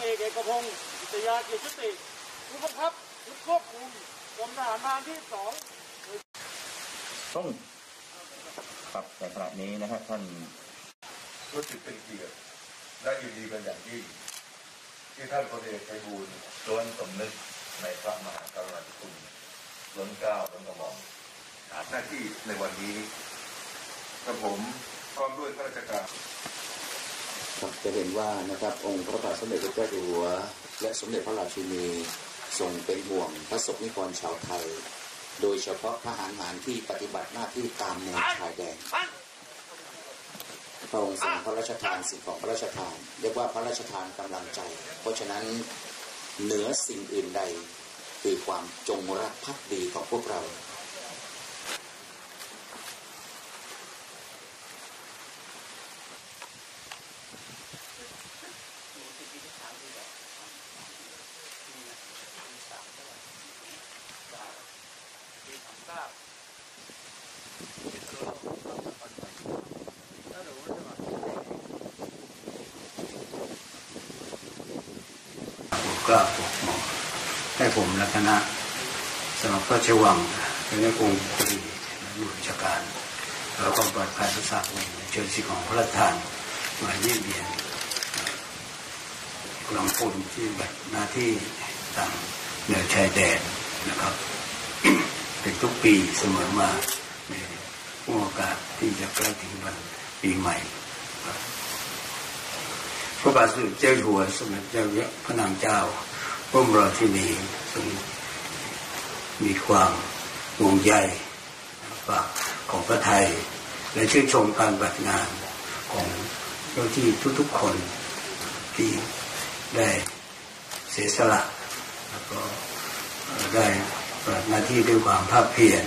อกเอกพงศ์อิตยาเกียรติชุติผู้บังคับชุดควบคุมกรมทหารพรานที่สองต้องครับในขณะนี้นะครับท่านรู้สึกเป็นเกียรติและยินดีเป็นอย่างยิ่งที่ท่านพลเอกไพบูลย์ล้วนสำนึกในพระมหากรุณาธิคุณล้นเกล้าล้นกระหม่อมหน้าที่ในวันนี้กระผมพร้อมด้วยข้าราชการครับ จะเห็นว่านะครับองค์พระบาทสมเด็จพระเจ้าอยู่หัว และสมเด็จพระราชินีทรงเป็นห่วงพระสงฆ์นิกรชาวไทย โดยเฉพาะทหารหารที่ปฏิบัติหน้าที่ตามแนวชายแดนพระองค์ทรงพระราชทานสิ่งของพระราชทาน เรียกว่าพระราชทานกำลังใจ เพราะฉะนั้นเหนือสิ่งอื่นใด คือความจงรักภักดีของพวกเรา กล้าปกหมอให้ผมและคณะสมัครพระราชวังในกรุงคุรีอยู่ราชการแล้วก็ปลอดภัยรักษาเองเชิญสิของพระราชทานมาเยี่ยมเยียนกำลังพลที่ปฏิบัติหน้าที่ต่ามแนวชายแดนนะครับ ทุกปีเสมอมาในโอกาสที่จะใกล้ถึงวันปีใหม่ พระบาทสมเด็จเจ้าอยู่หัวสมเด็จเจ้าพระนางเจ้าพระบรมราชนีทรงมีความห่วงใยฝากของพระไทย และชื่นชมการบัติงานของเจ้าที่ทุกๆคนที่ได้เสียสละแล้วก็ได้ ปฏิบัติหน้าที่ด้วยความภาคเพียร